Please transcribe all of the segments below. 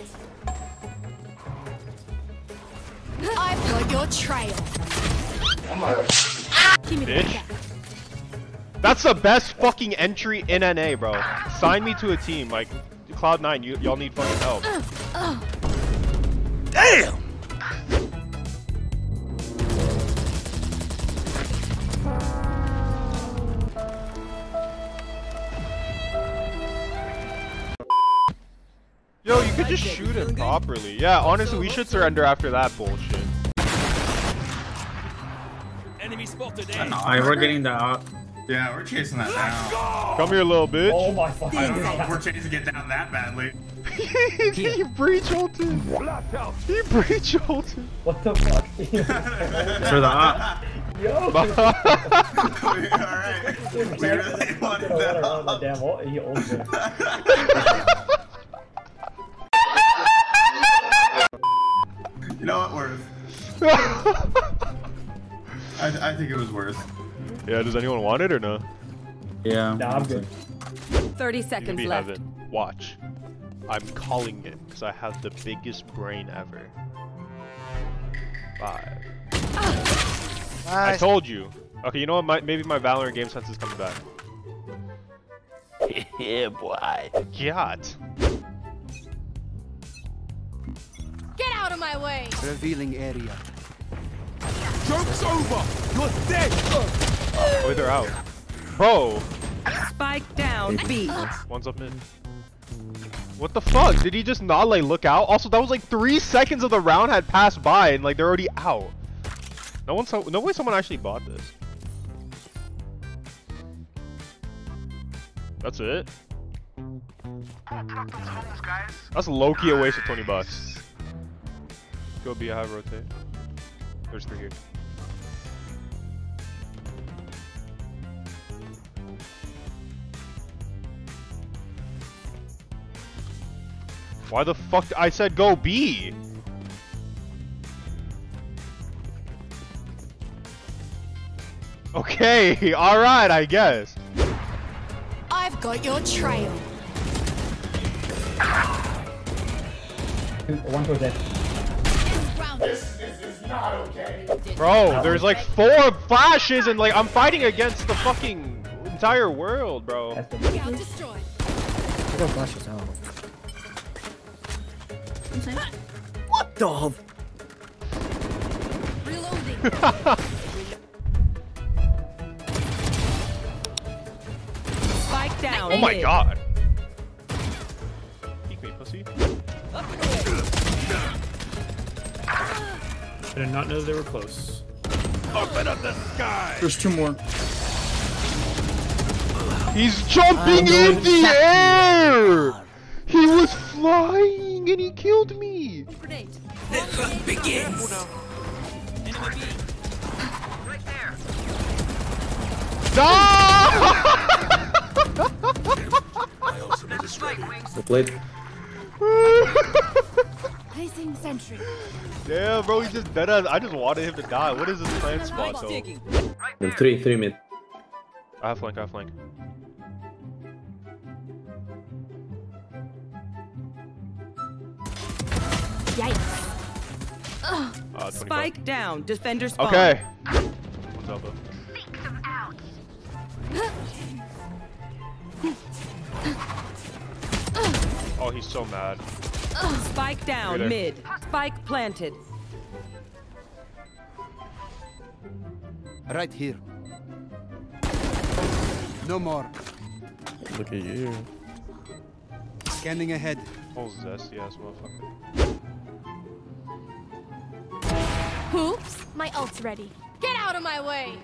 Excellent. I've got your trail. Give me Bitch. That's the best fucking entry in NA, bro. Sign me to a team. Like, Cloud9, you, y'all need fucking help. Damn! Yo, you could just shoot him properly. Yeah, honestly, we should surrender after that bullshit. Enemy spotted A. Alright, we're getting that out. Yeah, we're chasing that down. Come here, little bitch. Oh my fucking I don't know if god. we're chasing it down that badly. he breach ulted. He breach ulted. What the fuck? For the op. Yo! Alright. We really wanted that a water on the up. damn he ulted it. I, I think it was worth. yeah, does anyone want it or no? Yeah. Nah, I'm good. 30 seconds be left. heaven. Watch. I'm calling it because I have the biggest brain ever. Five. I told you. Okay, you know what? My, maybe my Valorant game sense is coming back. yeah, boy. God. Get out of my way. Revealing area. Joke's over! You're dead! Oh, they're out. Bro, Spike down B. one's up mid. What the fuck? Did he just not like look out? Also, that was like three seconds of the round had passed by and like they're already out. No one, so no way someone actually bought this. That's it. That's low key a waste of 20 bucks. Go be a high rotate. There's three here. Why the fuck? I said go B. Okay, all right, I guess. I've got your trail. One for dead. Bro, there's like four flashes and like I'm fighting against the fucking entire world, bro. That's the Scout destroyed. I got flashes. What the? Reloading. Spike down Oh my god. Peek me, pussy. I did not know they were close. Open up the sky! There's two more. He's jumping in the air! He was flying and he killed me! Grenade. The hunt begins! The blade. Placing sentry. Damn, bro, he just dead us. I just wanted him to die. What is this plan spot though? The three, three mid. I have flank, I have flank. Yikes. Uh, Spike down. Defender spawn. Okay. One's elbow. Oh, he's so mad. Spike down Right mid. Spike planted. Right here. No more. Look at you. Scanning ahead. Oh, zesty ass motherfucker. Oops. My ult's ready. Get out of my way.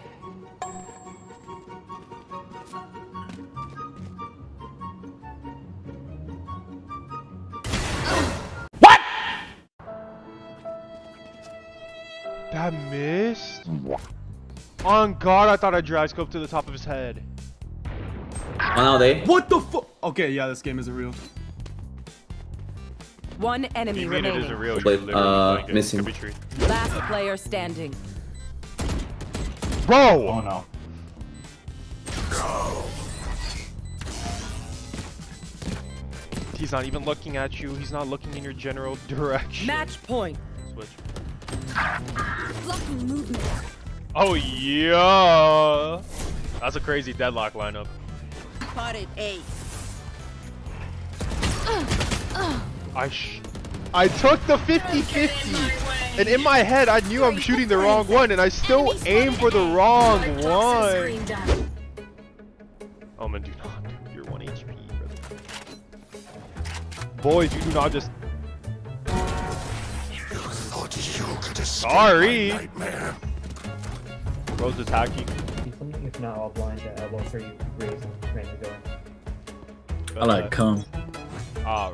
What? That missed? On guard, I thought I dry scoped to the top of his head. One out A. What the fuck? Okay, yeah, this game isn't real. One enemy you remaining. isn't real? Wait, uh, missing. Could be true. Last player standing. Bro! Oh no. He's not even looking at you. He's not looking in your general direction. Match point. Switch. Blocking movement. Oh yeah. That's a crazy deadlock lineup. Spotted A. I sh I I took the 50-50. And in my head, I knew I'm shooting the wrong one, and I still aim for the wrong one. Oh man, do not. You're one HP, brother. Boys, you do not just. Sorry. Bro's attacking. If not, I'll blind uh, to elbow for you. Raise and randomly go. I like come. All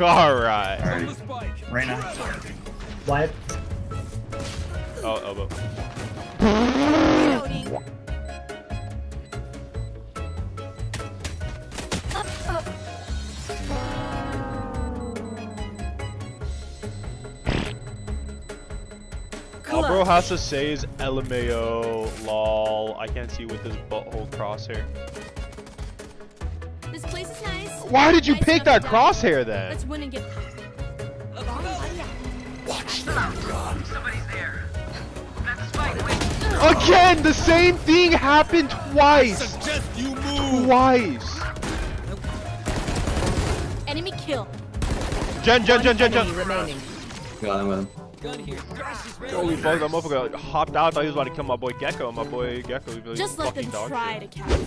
right. All right. Alrighty. Spike. Reyna. Blind. Oh, elbow. Reloading. All bro has to say is LMAO, lol. I can't see with this butthole crosshair. This place is nice. Why did you Nice pick enough that to die. crosshair then? Let's win and get. Somebody's there. Again, the same thing happened twice. Suggest you move. Twice. Enemy kill. Jen, Jen, Jen, Jen, Enemy Jen. remaining. Got him, got him. Gun here. Gas is. Holy fuck, that motherfucker like, hopped out. I thought he was about to kill my boy Gekko. My boy Gekko. he was Just let fucking them dog try shit. to catch.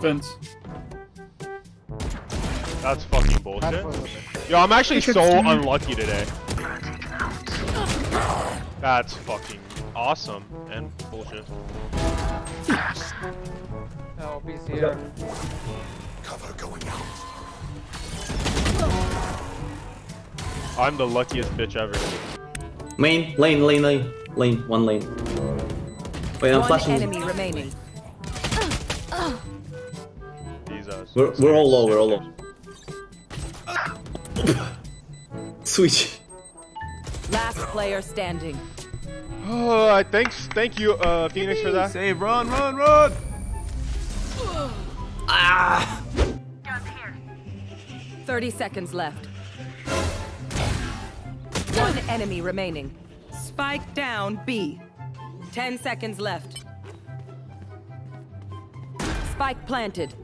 Fence. That's fucking bullshit. Yo, I'm actually so unlucky today. That's fucking awesome and bullshit. Cover going out. I'm the luckiest bitch ever. Main, lane, lane, lane. Lane, one lane. Wait, I'm One flashing. enemy remaining. Jesus. We're, we're all low, we're all low. Switch. Last player standing. Oh, thanks, thank you, uh, Phoenix, for that. Save, run, run, run! 30 seconds left. One enemy remaining. Spike down B. 10 seconds left. Spike planted.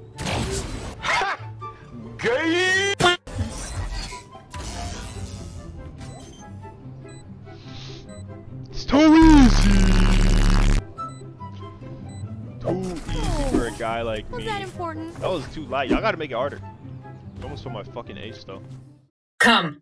It's too easy. Too easy for a guy like Was me. that important? That was too light. Y'all gotta make it harder. Almost for my fucking ace though. Come,